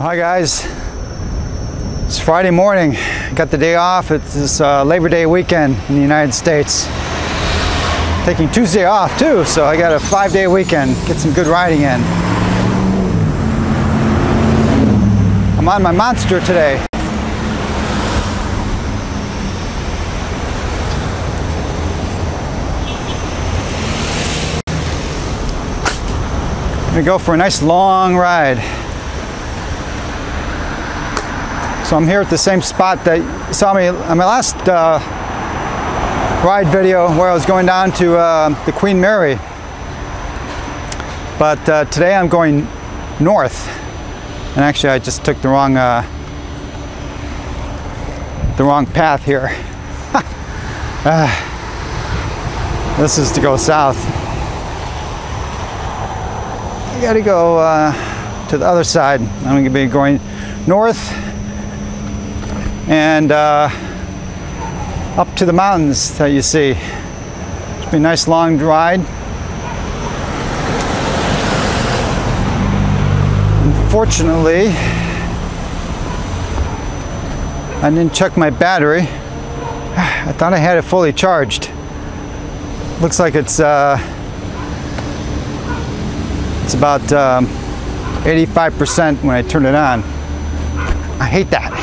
Hi guys. It's Friday morning. Got the day off. It's this uh, Labor Day weekend in the United States. Taking Tuesday off too, so I got a five-day weekend. Get some good riding in. I'm on my monster today. I'm gonna go for a nice long ride. So I'm here at the same spot that saw me on my last uh, ride video where I was going down to uh, the Queen Mary. But uh, today I'm going north. And actually I just took the wrong uh, the wrong path here. Ah. this is to go south. I gotta go uh, to the other side. I'm gonna be going north and uh, up to the mountains that you see. It's be a nice long ride. Unfortunately, I didn't check my battery. I thought I had it fully charged. Looks like it's uh, it's about 85% um, when I turn it on. I hate that.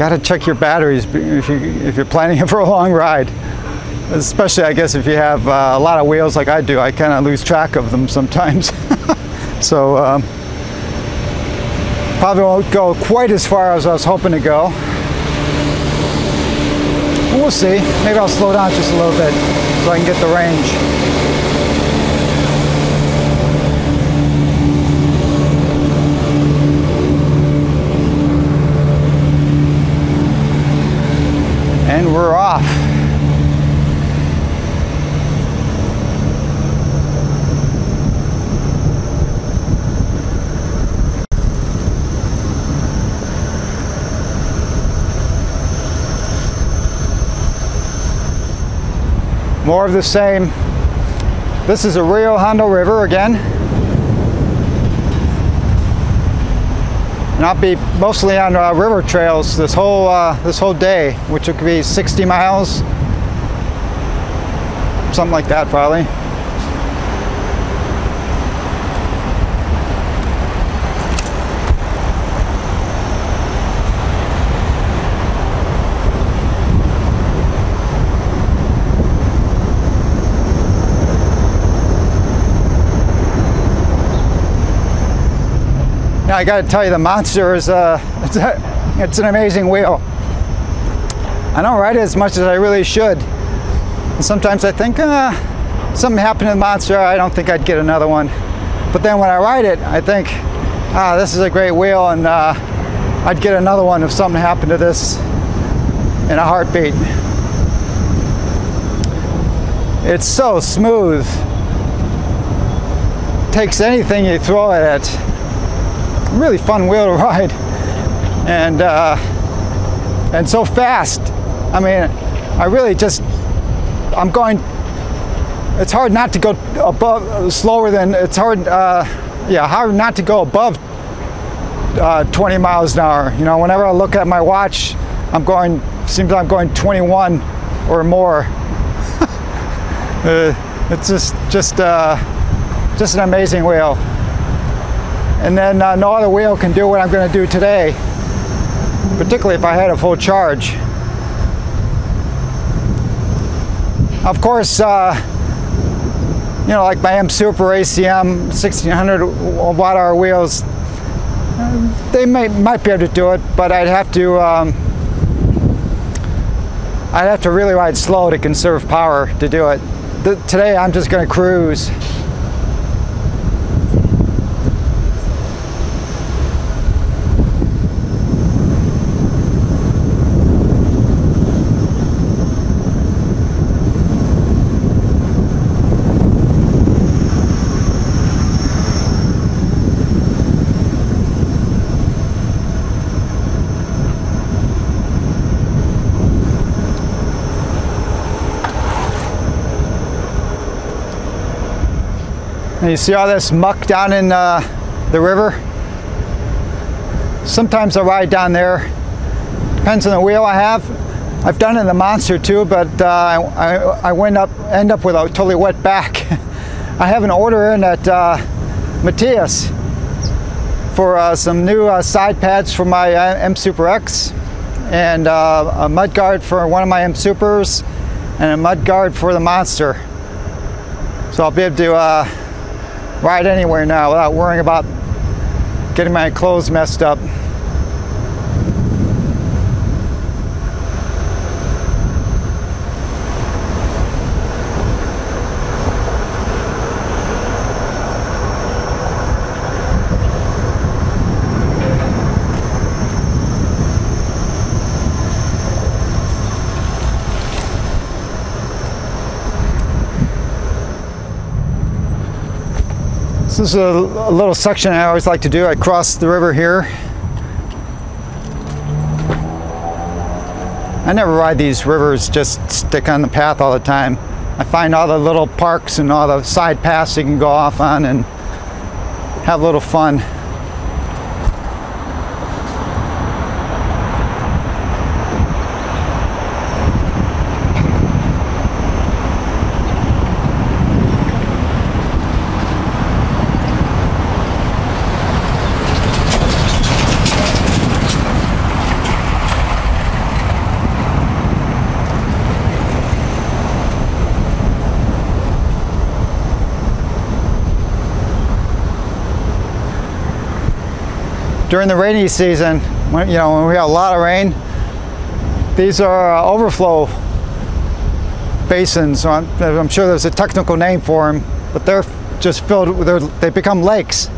Gotta check your batteries if, you, if you're planning for a long ride. Especially, I guess, if you have uh, a lot of wheels like I do. I kind of lose track of them sometimes. so, um, probably won't go quite as far as I was hoping to go. We'll see. Maybe I'll slow down just a little bit so I can get the range. and we're off. More of the same. This is a Rio Hondo River again. and I'll be mostly on uh, river trails this whole uh, this whole day, which could be 60 miles, something like that probably. Now I got to tell you, the Monster is uh, it's, a, it's an amazing wheel. I don't ride it as much as I really should. And sometimes I think, uh, something happened to the Monster, I don't think I'd get another one. But then when I ride it, I think, ah, this is a great wheel and uh, I'd get another one if something happened to this in a heartbeat. It's so smooth. Takes anything you throw at it really fun wheel to ride. And uh, and so fast. I mean I really just I'm going it's hard not to go above slower than it's hard uh, yeah hard not to go above uh, 20 miles an hour. You know whenever I look at my watch I'm going seems like I'm going 21 or more. Uh, it's just just uh, just an amazing wheel and then uh, no other wheel can do what I'm going to do today, particularly if I had a full charge. Of course, uh, you know, like my M Super ACM 1600 watt hour wheels, they may, might be able to do it, but I'd have to um, I'd have to really ride slow to conserve power to do it. The, today I'm just going to cruise. And you see all this muck down in uh, the river? sometimes I ride down there. Depends on the wheel I have. I've done it in the Monster too, but uh, I, I went up, end up with a totally wet back. I have an order in at uh, Matthias for uh, some new uh, side pads for my uh, M Super X and uh, a mud guard for one of my M Supers and a mud guard for the Monster. So I'll be able to uh, ride anywhere now without worrying about getting my clothes messed up. This is a, a, little section I always like to do. I cross the river here. I never ride these rivers, just stick on the path all the time. I find all the little parks and all the side paths you can go off on and have a little fun. During the rainy season, when, you know, when we have a lot of rain, these are uh, overflow basins. I'm, I'm, sure there's a technical name for them, but they're just filled, they become lakes.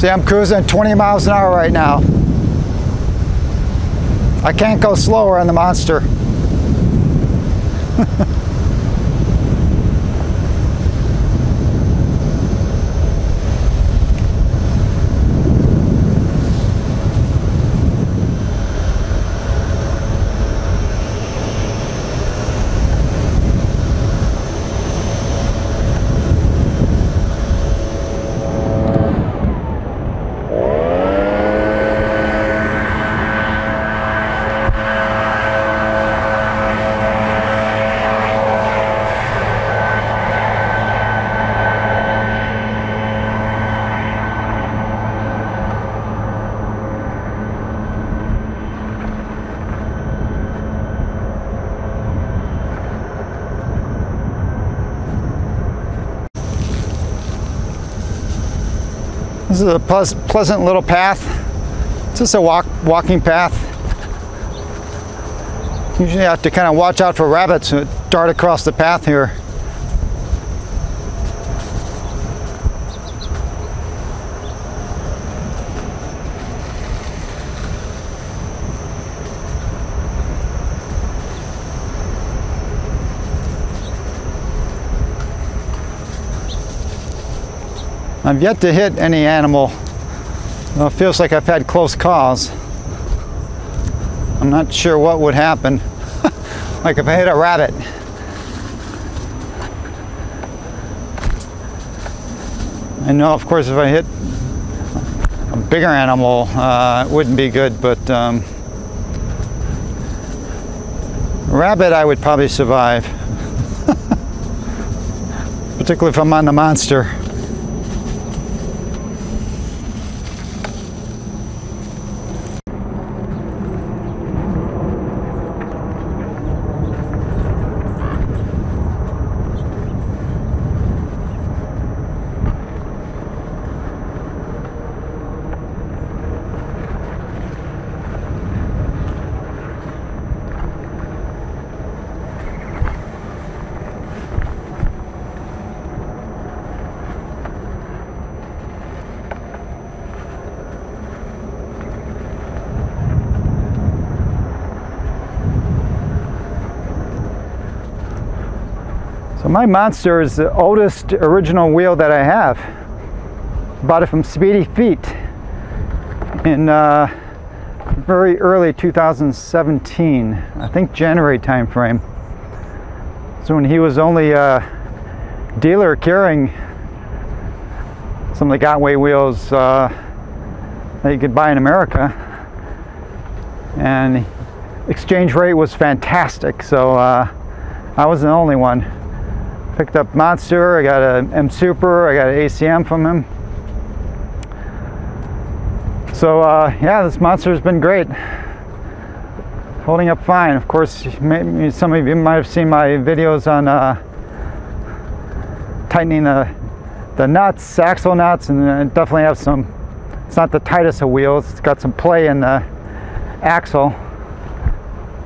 See, I'm cruising 20 miles an hour right now. I can't go slower on the Monster. This is a pleasant little path. It's just a walk, walking path. Usually I have to kind of watch out for rabbits who dart across the path here. I've yet to hit any animal. Well, it feels like I've had close calls. I'm not sure what would happen. like if I hit a rabbit. I know, of course, if I hit a bigger animal, uh, it wouldn't be good, but um, rabbit, I would probably survive. Particularly if I'm on the monster. My Monster is the oldest original wheel that I have. Bought it from Speedy Feet. in uh, very early 2017, I think January timeframe. So when he was only a dealer carrying some of the Gotway wheels uh, that you could buy in America. And exchange rate was fantastic, so uh, I wasn't the only one. Picked up Monster, I got a M Super, I got an ACM from him. So uh, yeah, this Monster has been great. Holding up fine. Of course, some of you might have seen my videos on uh, tightening the, the nuts, axle nuts, and I definitely have some, it's not the tightest of wheels, it's got some play in the axle,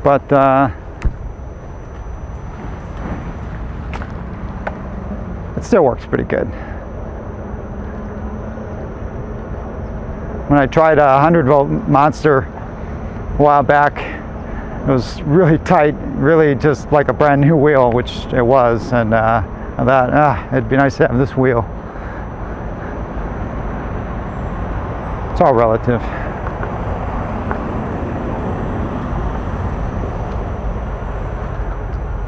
but uh, it still works pretty good. When I tried a 100 volt monster a while back, it was really tight, really just like a brand new wheel, which it was, and uh, I thought, ah, it'd be nice to have this wheel. It's all relative.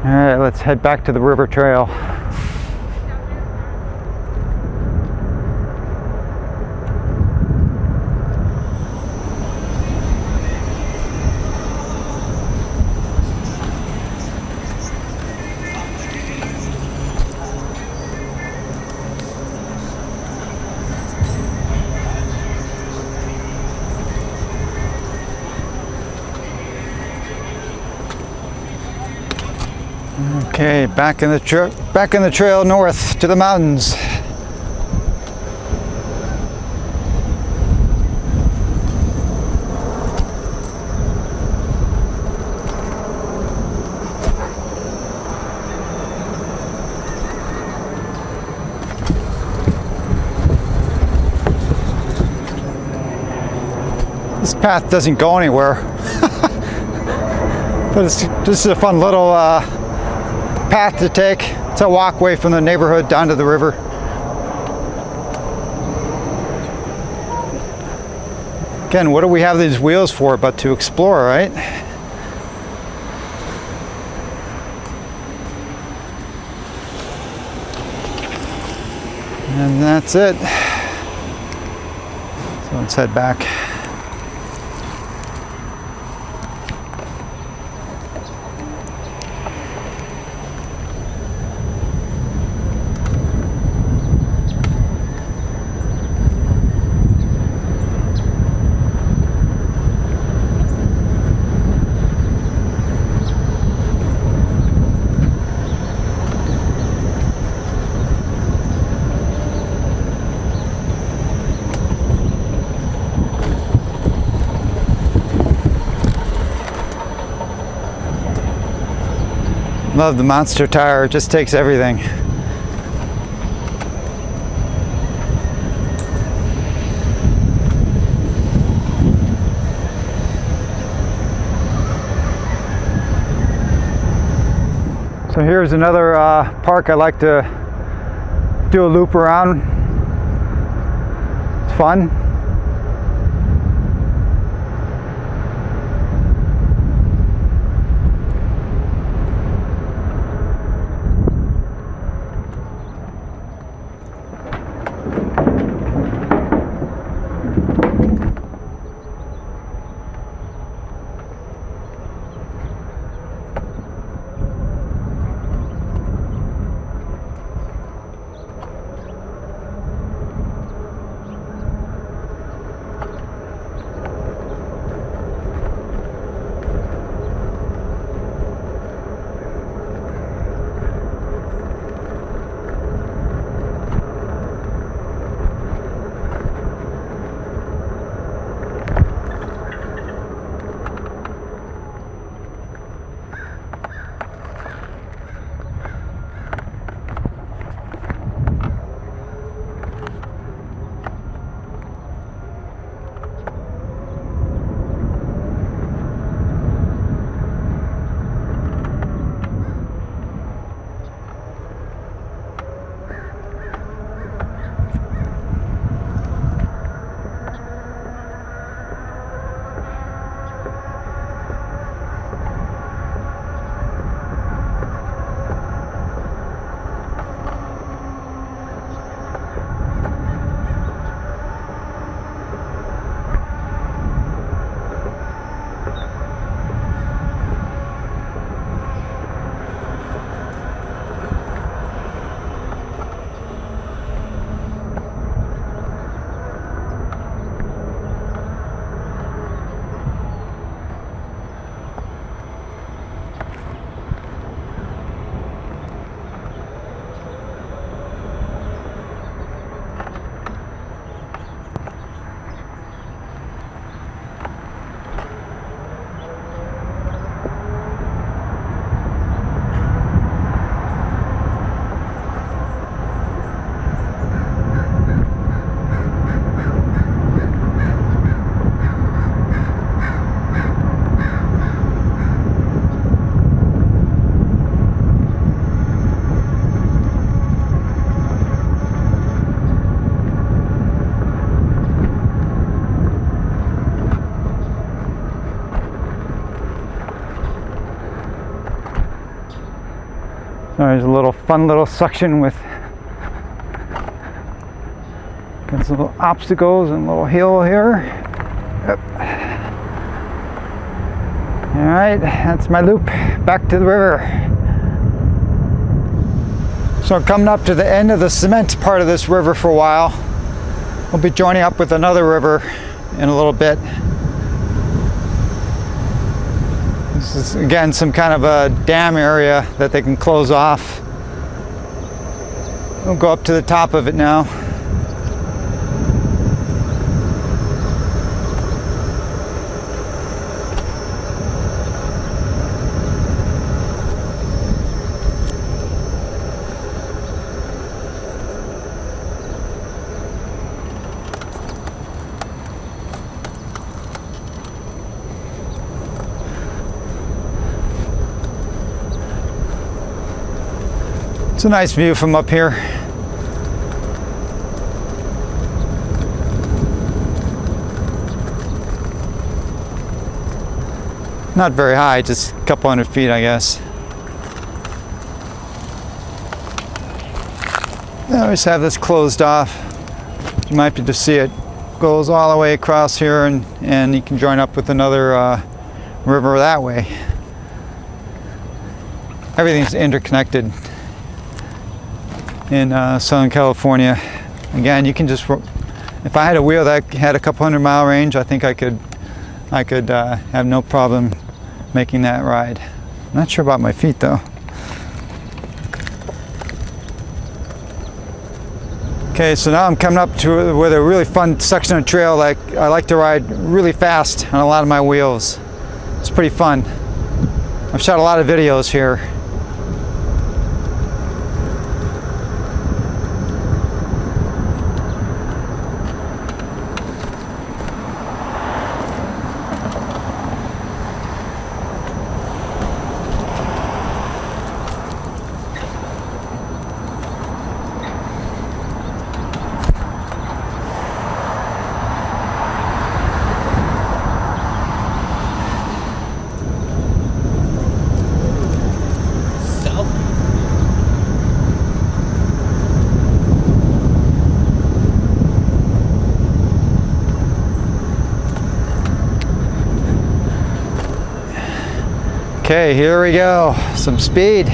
All right, let's head back to the river trail. Okay, back in the back in the trail north to the mountains. This path doesn't go anywhere, but it's, this is a fun little uh, path to take. It's a walkway from the neighborhood down to the river. Again, what do we have these wheels for but to explore, right? And that's it. So let's head back. Love the monster tire, it just takes everything. So here's another uh, park I like to do a loop around. It's fun. There's a little fun little section with got some little obstacles and a little hill here. Yep. All right, that's my loop back to the river. So coming up to the end of the cement part of this river for a while. We'll be joining up with another river in a little bit. This is again some kind of a dam area that they can close off. We'll go up to the top of it now. It's a nice view from up here. Not very high, just a couple hundred feet, I guess. I always have this closed off. You might be able to see it goes all the way across here and, and you can join up with another uh, river that way. Everything's interconnected in uh, Southern California. Again, you can just, if I had a wheel that had a couple hundred mile range, I think I could, I could uh, have no problem making that ride. Not sure about my feet though. Okay, so now I'm coming up to with a really fun section of trail like I like to ride really fast on a lot of my wheels. It's pretty fun. I've shot a lot of videos here. 'Kay here we go. Some speed.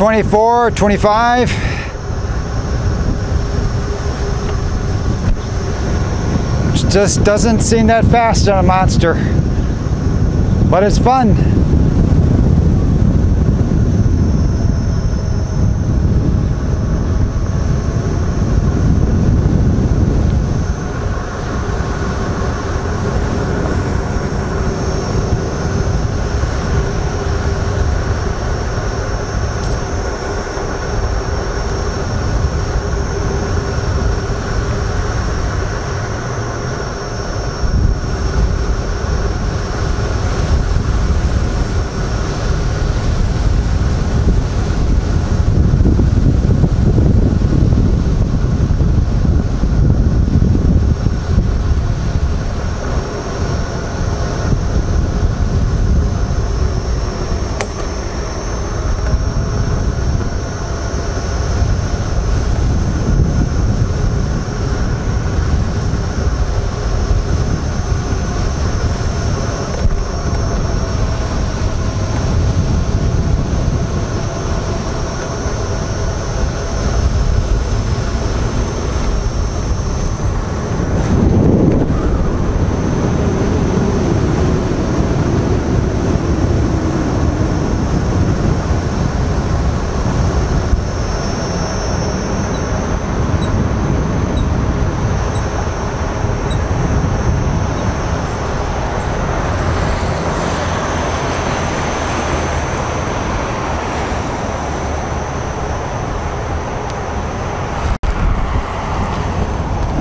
Twenty-four, twenty-five. just doesn't seem that fast on a monster. But it's fun.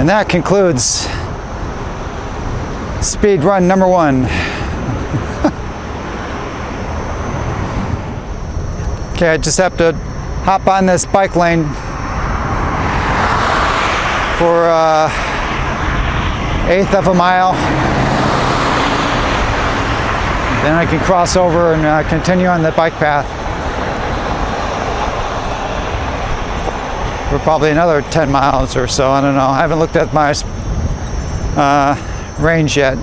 And that concludes speed run number one. okay, I just have to hop on this bike lane for uh, eighth of a mile. Then I can cross over and uh, continue on the bike path. For probably another 10 miles or so. I don't know. I haven't looked at my uh, range yet.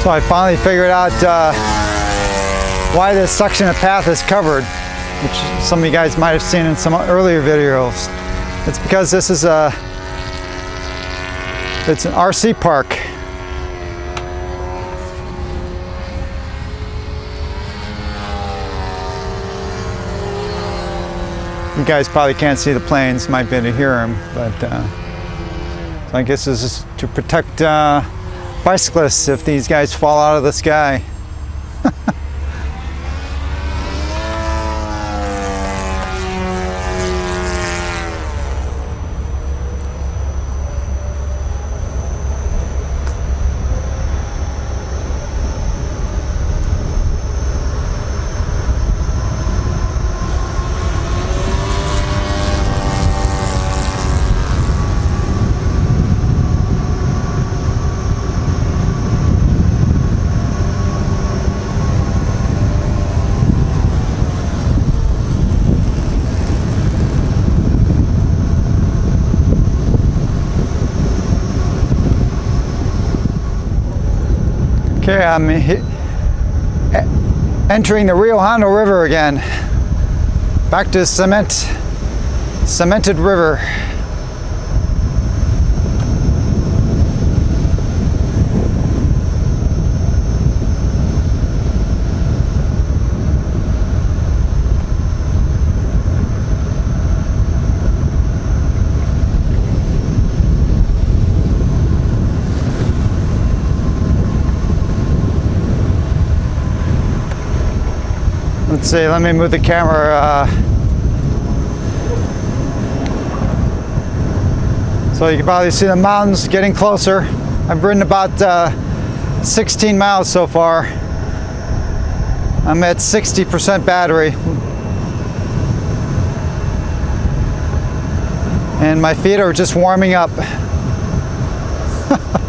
So I finally figured out uh, why this section of path is covered, which some of you guys might have seen in some earlier videos. It's because this is a, it's an RC park. You guys probably can't see the planes, might be able to hear them, but uh, I guess this is to protect uh, bicyclists if these guys fall out of the sky. Okay, I'm entering the Rio Hondo River again. Back to cement, cemented river. Let's see, let me move the camera. Uh, so you can probably see the mountains getting closer. I've ridden about uh, 16 miles so far. I'm at 60% battery. And my feet are just warming up.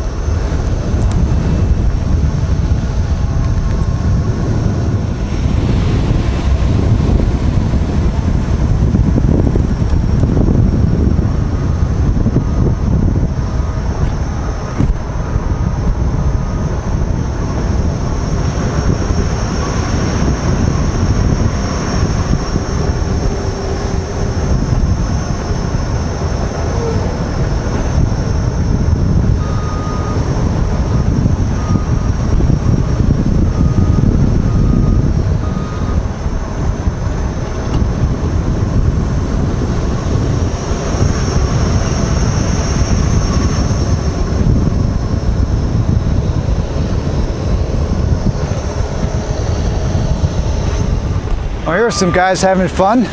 Some guys having fun.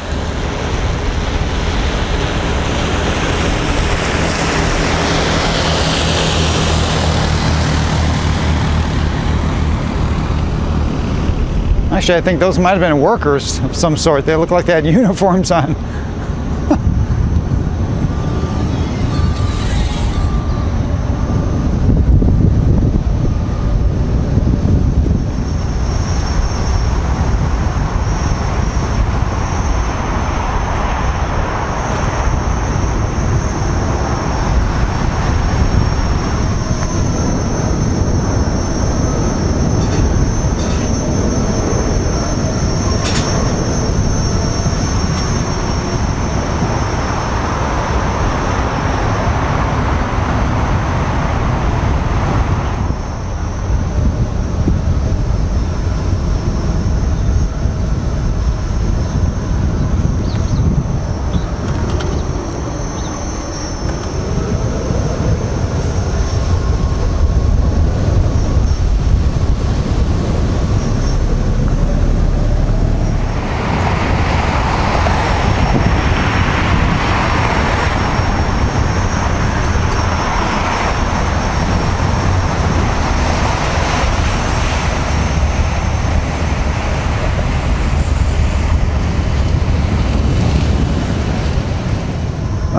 Actually, I think those might have been workers of some sort. They look like they had uniforms on.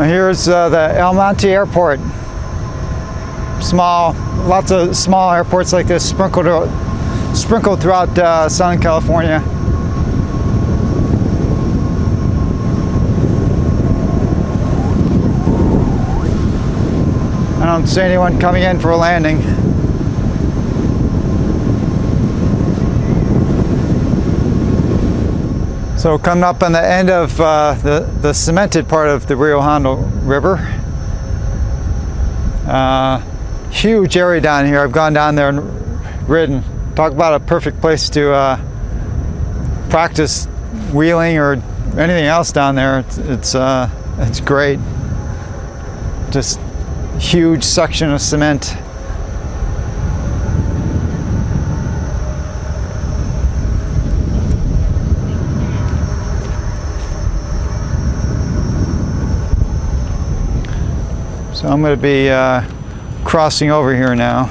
Here's uh, the El Monte Airport. Small, lots of small airports like this sprinkled, sprinkled throughout uh, Southern California. I don't see anyone coming in for a landing. So coming up on the end of uh, the, the cemented part of the Rio Hondo River. Uh, huge area down here. I've gone down there and ridden. Talk about a perfect place to uh, practice wheeling or anything else down there. It's it's, uh, it's great. Just huge section of cement. So I'm going to be uh, crossing over here now.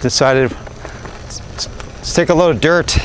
Decided let's take a load of dirt.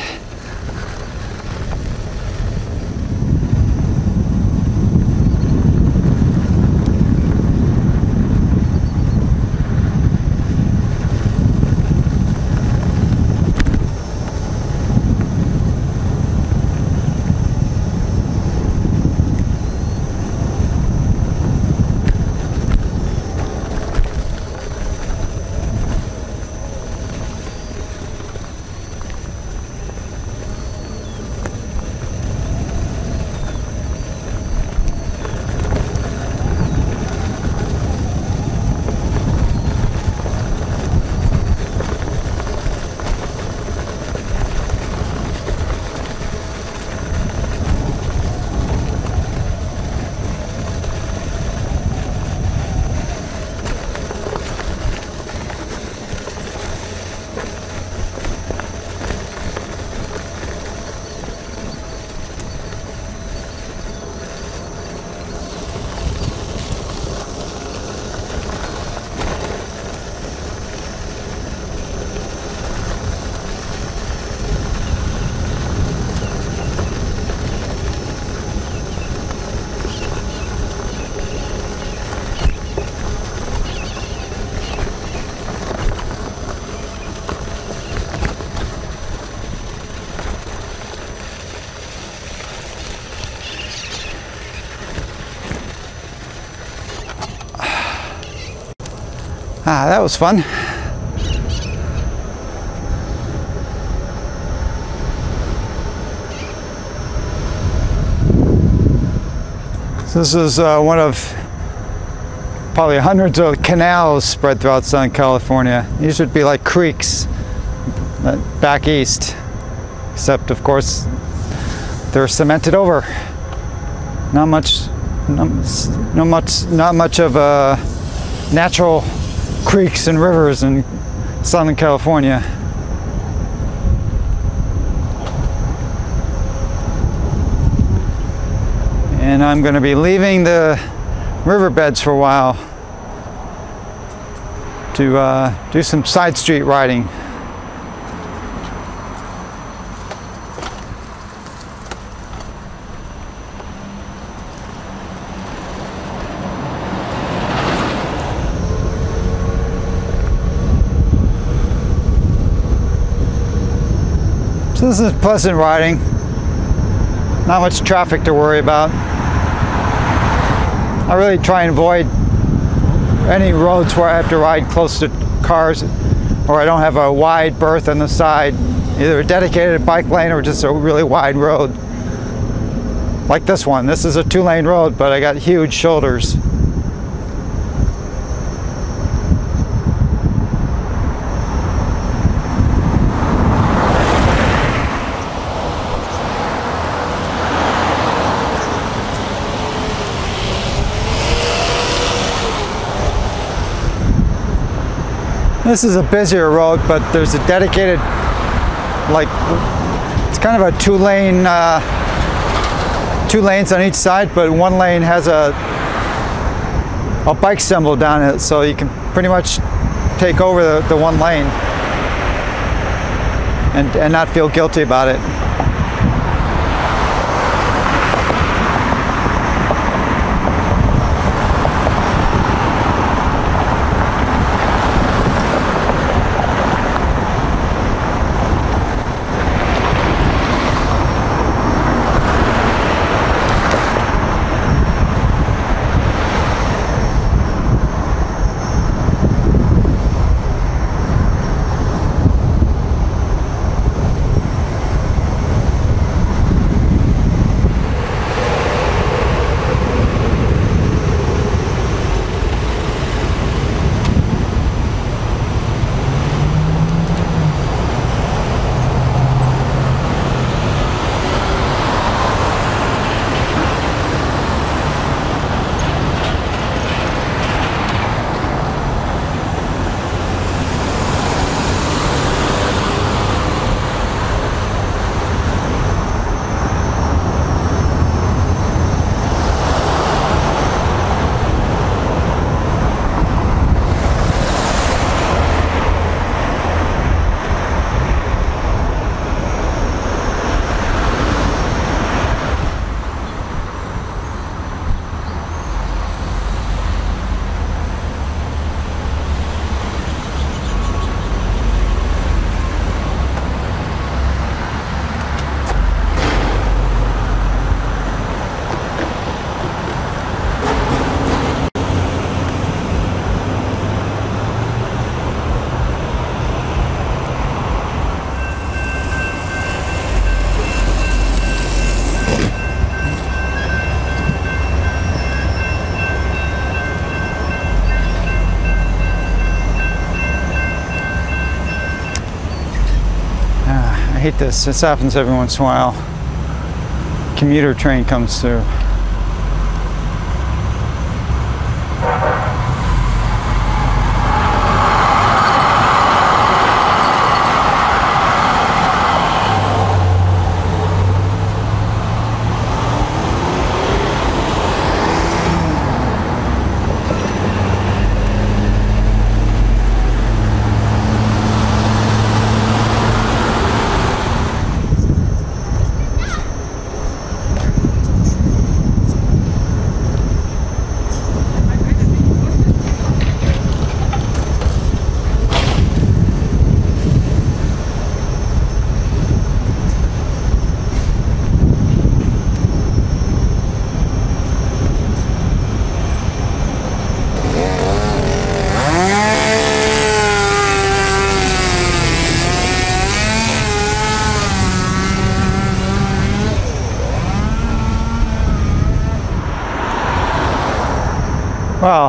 Ah, that was fun. This is uh, one of probably hundreds of canals spread throughout Southern California. These would be like creeks back east, except of course they're cemented over. Not much, not, not much, not much of a natural creeks and rivers in Southern California. and I'm going to be leaving the riverbeds for a while to uh, do some side street riding. So this is pleasant riding. Not much traffic to worry about. I really try and avoid any roads where I have to ride close to cars or I don't have a wide berth on the side, either a dedicated bike lane or just a really wide road. Like this one. This is a two lane road, but I got huge shoulders. This is a busier road, but there's a dedicated, like, it's kind of a two lane, uh, two lanes on each side, but one lane has a, a bike symbol down it, so you can pretty much take over the, the one lane and, and not feel guilty about it. This. This happens every once in a while. Commuter train comes through.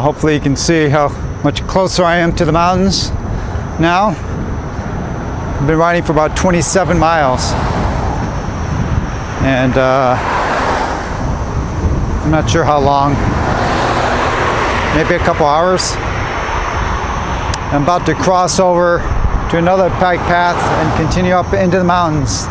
Hopefully you can see how much closer I am to the mountains now. I've been riding for about 27 miles. And uh, I'm not sure how long. Maybe a couple hours. I'm about to cross over to another bike path and continue up into the mountains.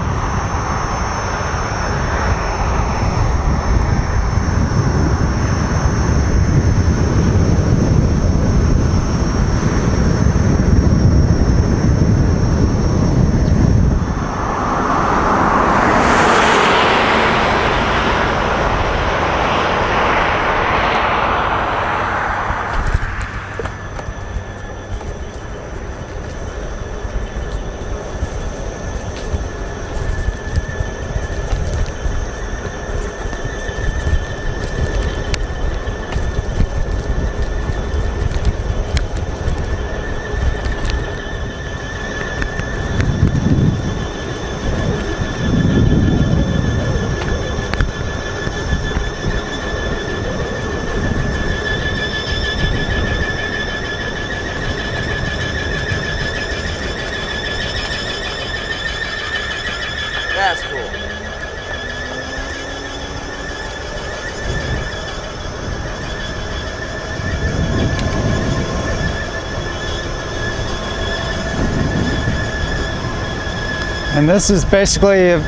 This is basically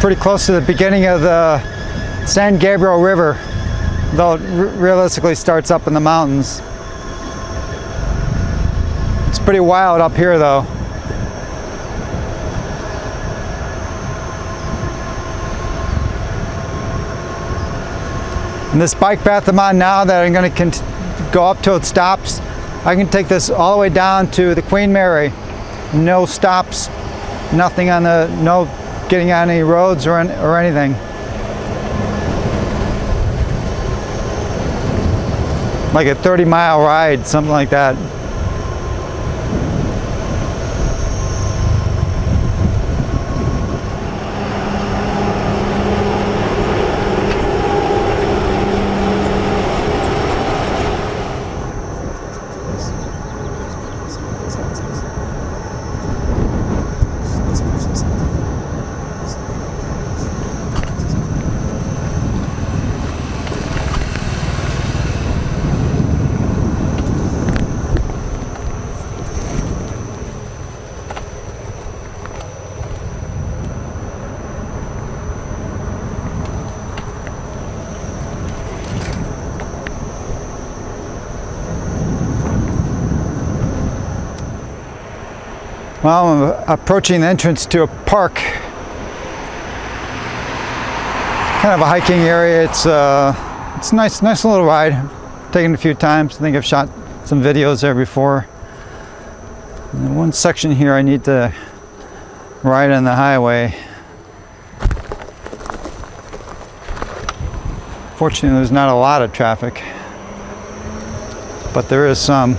pretty close to the beginning of the San Gabriel River, though it realistically starts up in the mountains. It's pretty wild up here though. And this bike path I'm on now that I'm going to go up till it stops, I can take this all the way down to the Queen Mary. No stops, nothing on the, no getting on any roads or, or anything. Like a 30 mile ride, something like that. Well, I'm approaching the entrance to a park. Kind of a hiking area. It's uh, it's nice, nice little ride. Taken a few times. I think I've shot some videos there before. And one section here I need to ride on the highway. Fortunately, there's not a lot of traffic, but there is some.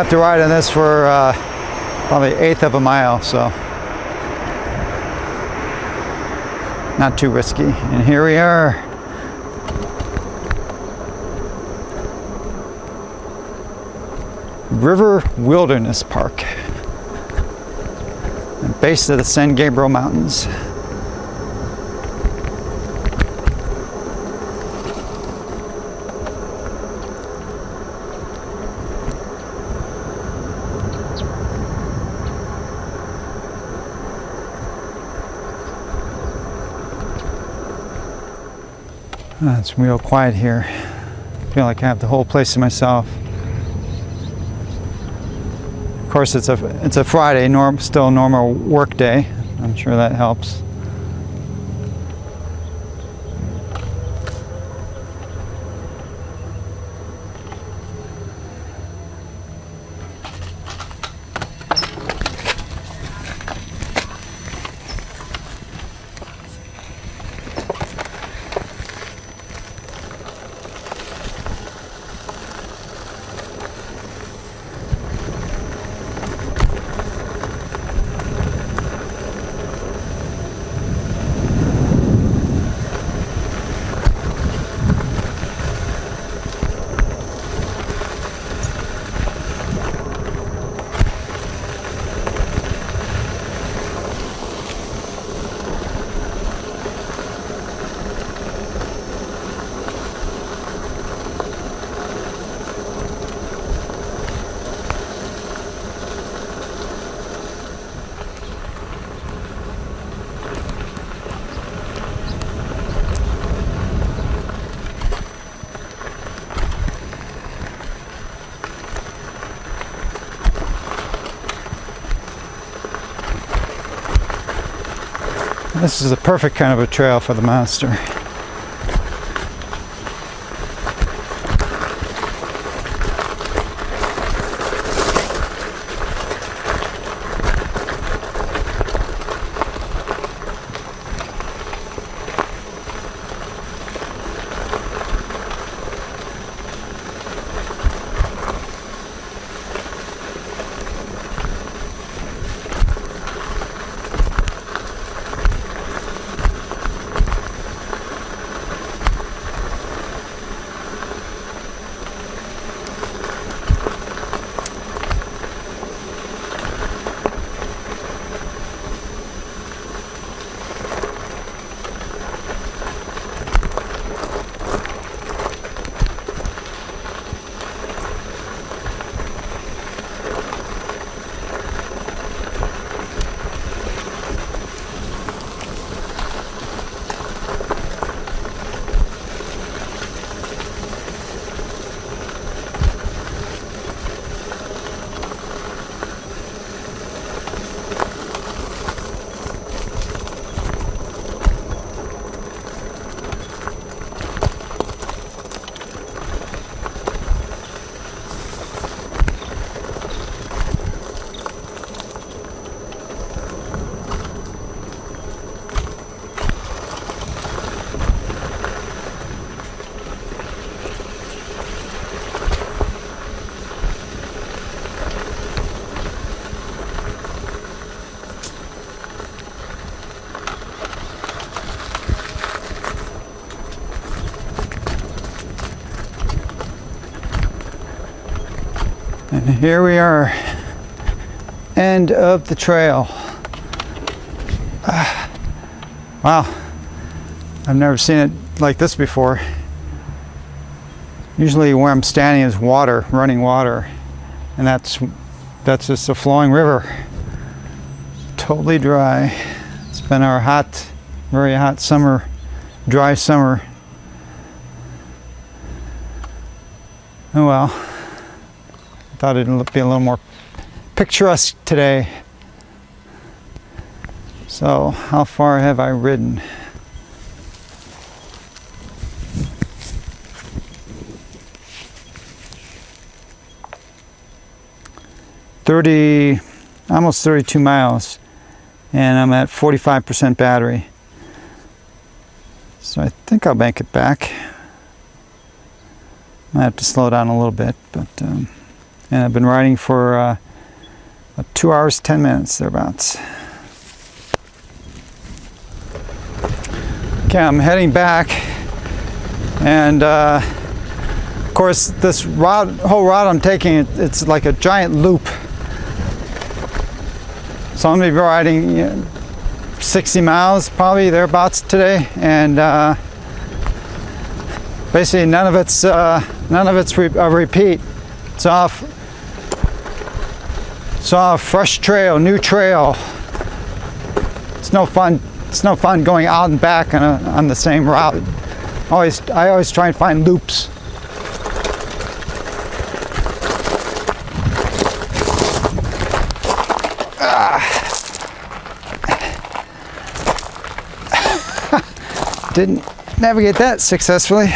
Have to ride on this for uh, probably eighth of a mile, so not too risky. And here we are. River Wilderness Park, base of the San Gabriel Mountains. Uh, it's real quiet here. I feel like I have the whole place to myself. Of course, it's a it's a Friday, norm still normal work day. I'm sure that helps. This is a perfect kind of a trail for the monster. Here we are, end of the trail. Ah, wow, I've never seen it like this before. Usually where I'm standing is water, running water, and that's that's just a flowing river. Totally dry. It's been our hot, very hot summer, dry summer. Oh well. Thought it'd be a little more picturesque today. So, how far have I ridden? Thirty, almost thirty-two miles, and I'm at forty-five percent battery. So I think I'll bank it back. I have to slow down a little bit, but. Um, and I've been riding for uh, two hours, 10 minutes, thereabouts. Okay, I'm heading back, and uh, of course, this route, whole route I'm taking, it's like a giant loop. So I'm to be riding you know, 60 miles, probably thereabouts today, and uh, basically none of it's uh, none of it's re a repeat. It's off Saw a fresh trail, new trail. It's no fun. It's no fun going out and back on, a, on the same route. Always, I always try and find loops. Ah. Didn't navigate that successfully.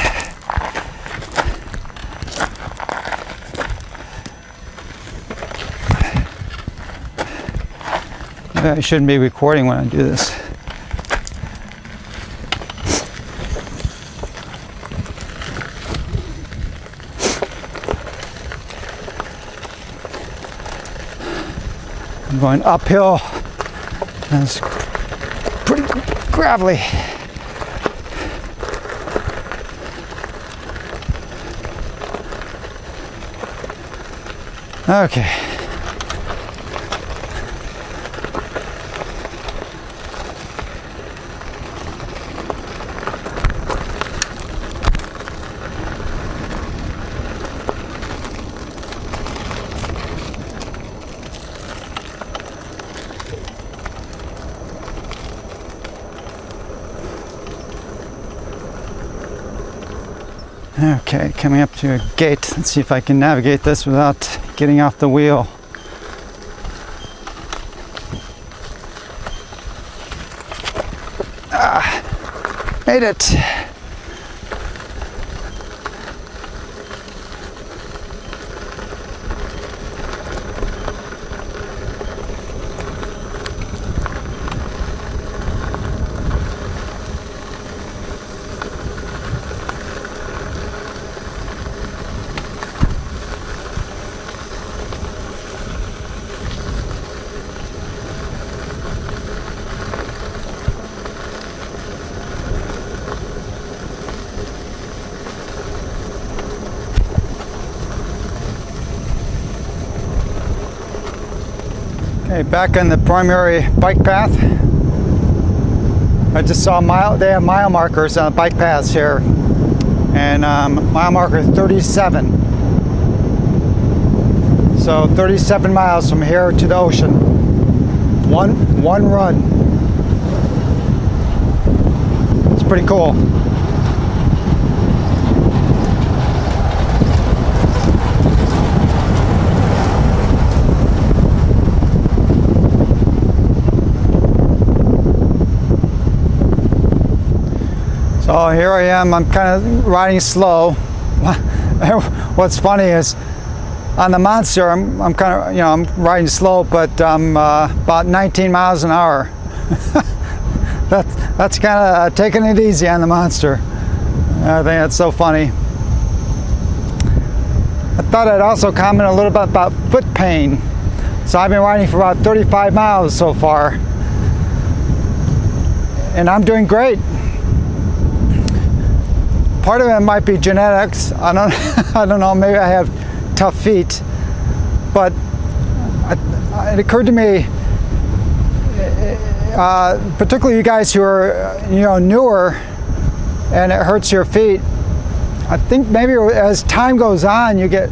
I shouldn't be recording when I do this. I'm going uphill. And it's pretty gravelly. Okay. coming up to a gate. Let's see if I can navigate this without getting off the wheel. Ah, made it. Back on the primary bike path. I just saw mile, they have mile markers on the bike paths here. And um, mile marker 37. So 37 miles from here to the ocean. One, one run. It's pretty cool. So here I am, I'm kind of riding slow. What's funny is on the Monster, I'm, I'm kind of, you know, I'm riding slow, but I'm uh, about 19 miles an hour. that's that's kind of uh, taking it easy on the Monster. I think that's so funny. I thought I'd also comment a little bit about foot pain. So I've been riding for about 35 miles so far. And I'm doing great part of it might be genetics. I don't, I don't know. Maybe I have tough feet, but it occurred to me, uh, particularly you guys who are, you know, newer, and it hurts your feet. I think maybe as time goes on, you get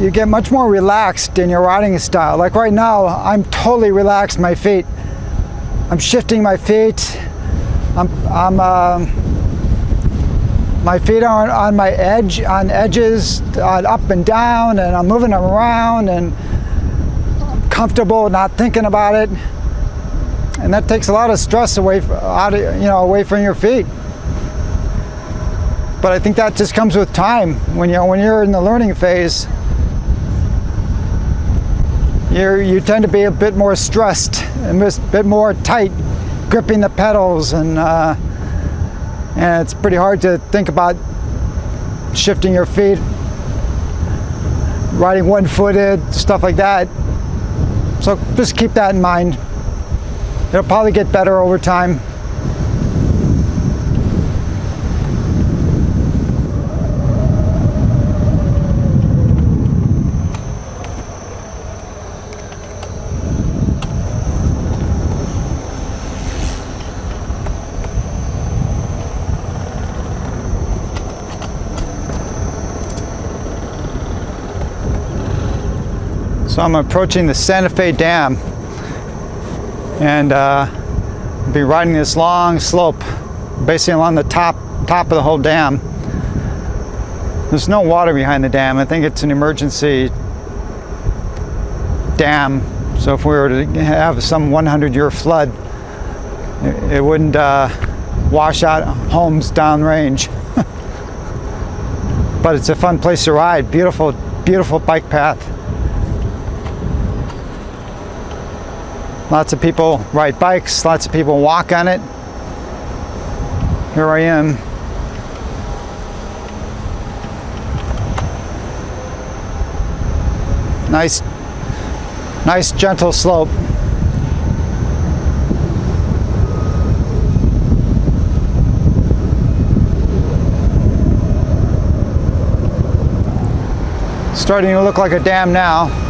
you get much more relaxed in your riding style. Like right now, I'm totally relaxed. My feet. I'm shifting my feet. I'm I'm. Uh, my feet are on my edge, on edges, up and down, and I'm moving them around and comfortable, not thinking about it. And that takes a lot of stress away, out of, you know, away from your feet. But I think that just comes with time. When you when you're in the learning phase, you you tend to be a bit more stressed and a bit more tight, gripping the pedals and. Uh, and it's pretty hard to think about shifting your feet, riding one-footed, stuff like that. So just keep that in mind. It'll probably get better over time. So I'm approaching the Santa Fe Dam and uh, I'll be riding this long slope basically along the top top of the whole dam. There's no water behind the dam. I think it's an emergency dam. So if we were to have some 100 year flood, it, wouldn't uh, wash out homes downrange. but it's a fun place to ride. Beautiful, beautiful bike path. Lots of people ride bikes, lots of people walk on it. Here I am. Nice, nice gentle slope. Starting to look like a dam now.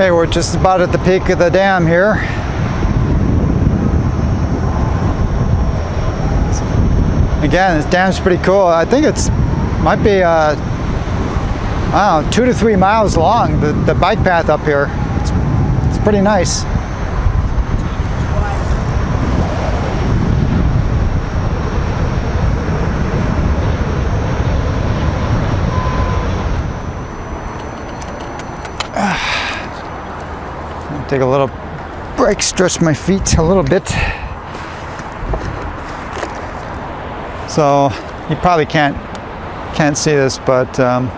Okay, we're just about at the peak of the dam here. Again, this dam's pretty cool. I think it's might be uh, I don't know, two to three miles long. The the bike path up here. It's, it's pretty nice. Take a little break, stretch my feet a little bit. So you probably can't can't see this, but um,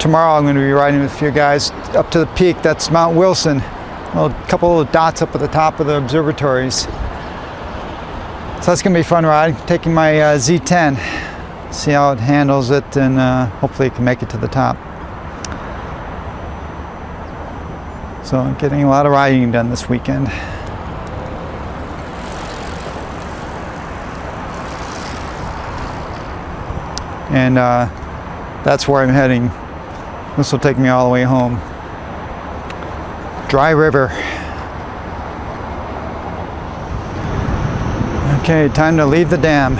tomorrow I'm going to be riding with a few guys up to the peak. That's Mount Wilson. A couple of dots up at the top of the observatories. So that's going to be a fun ride. Taking my uh, Z10, see how it handles it, and uh, hopefully it can make it to the top. So I'm getting a lot of riding done this weekend. And uh, that's where I'm heading. This will take me all the way home. Dry River. Okay, time to leave the dam.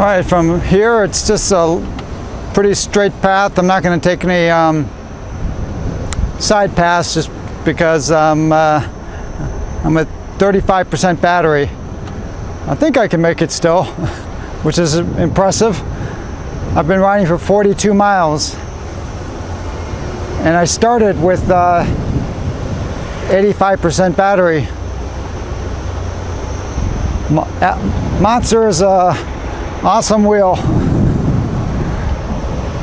All right, from here it's just a pretty straight path. I'm not going to take any um, side paths just because um, uh, I'm at 35% battery. I think I can make it still, which is impressive. I've been riding for 42 miles and I started with 85% uh, battery. Uh, Monster is a awesome wheel.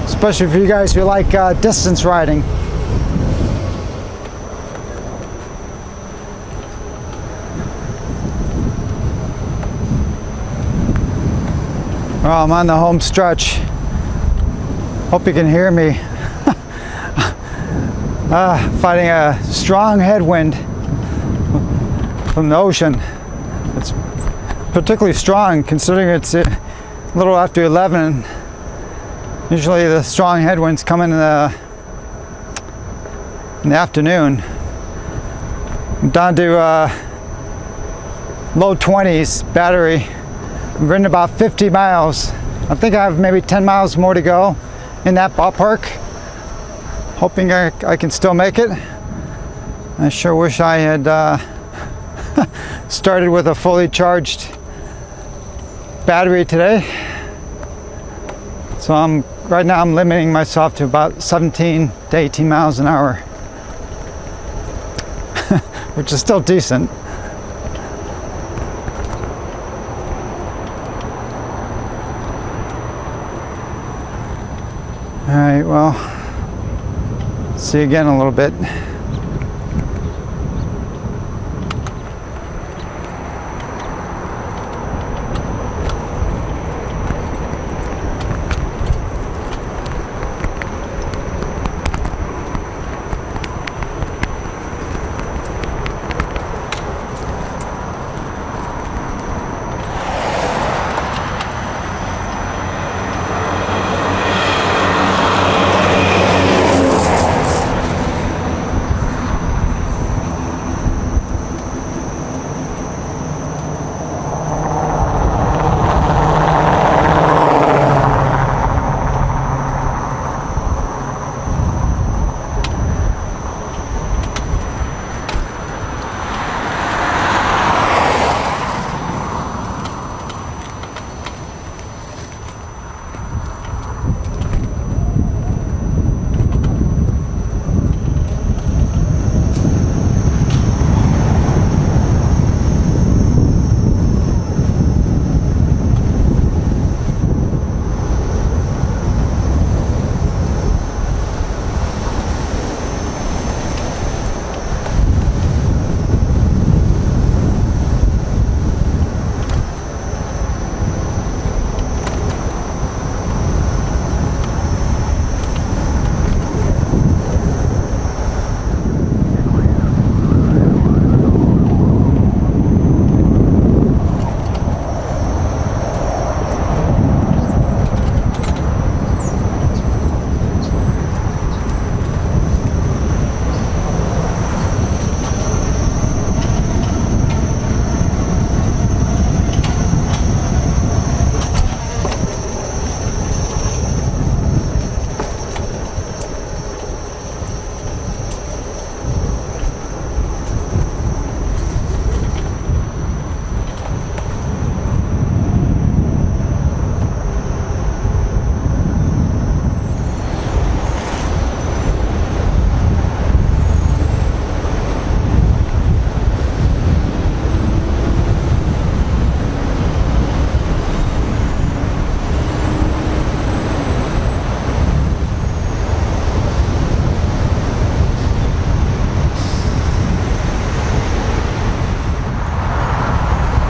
Especially for you guys who like uh, distance riding. Well I'm on the home stretch. Hope you can hear me. Uh, fighting a strong headwind from the ocean. It's particularly strong considering it's uh, a little after 11. Usually the strong headwinds come in the, in the afternoon. I'm down to uh, low 20s battery. I've ridden about 50 miles. I think I have maybe 10 miles more to go in that ballpark. Hoping I, I can still make it. I sure wish I had uh, started with a fully charged battery today. So I'm right now I'm limiting myself to about 17 to 18 miles an hour, which is still decent. All right, well, see you again a little bit.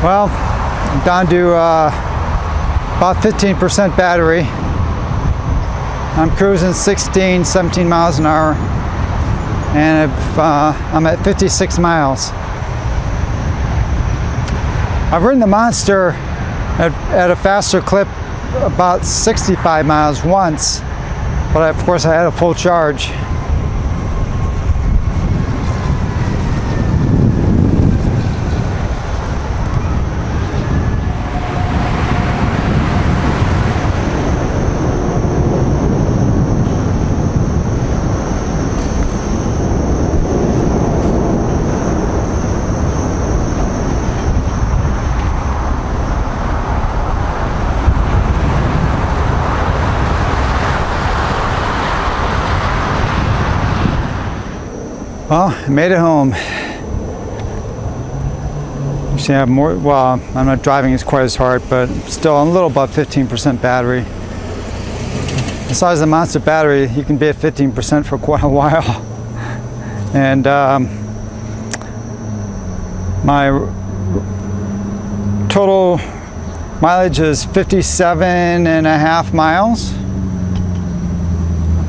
Well, I'm down to uh, about 15% battery. I'm cruising 16, 17 miles an hour, and uh, I'm at 56 miles. I've ridden the Monster at, at a faster clip about 65 miles once, but of course I had a full charge. Made it home. You see, I have more. Well, I'm not driving as quite as hard, but still a little above 15% battery. Besides the Monster battery, you can be at 15% for quite a while. And um, my total mileage is 57 and a half miles.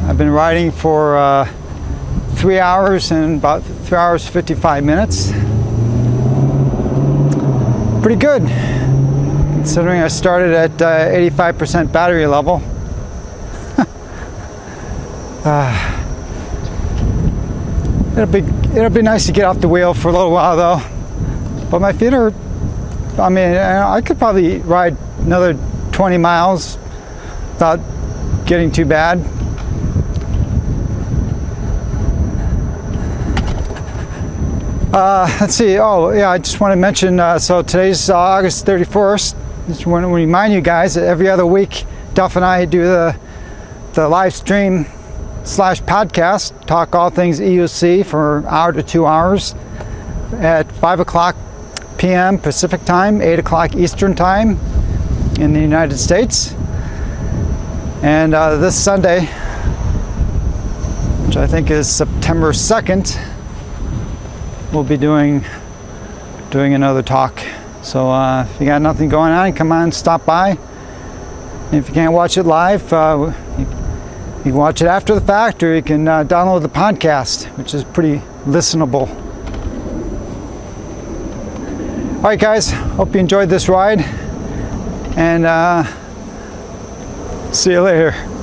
I've been riding for. Uh, three hours and about three hours 55 minutes. Pretty good considering I started at 85% uh, battery level. Uh, it'll be it'll be nice to get off the wheel for a little while though. But my feet are I mean I could probably ride another 20 miles without getting too bad Uh, let's see. Oh, yeah. I just want to mention. Uh, so today's uh, August 31st. Just want to remind you guys that every other week, Duff and I do the the live stream slash podcast, talk all things EUC for an hour to two hours at five o'clock p.m. Pacific time, eight o'clock Eastern time in the United States. And uh, this Sunday, which I think is September 2nd we'll be doing doing another talk. So uh, if you got nothing going on, come on, stop by. If you can't watch it live, uh, you, you, can watch it after the fact, or you can uh, download the podcast, which is pretty listenable. All right, guys. Hope you enjoyed this ride, and uh, see you later.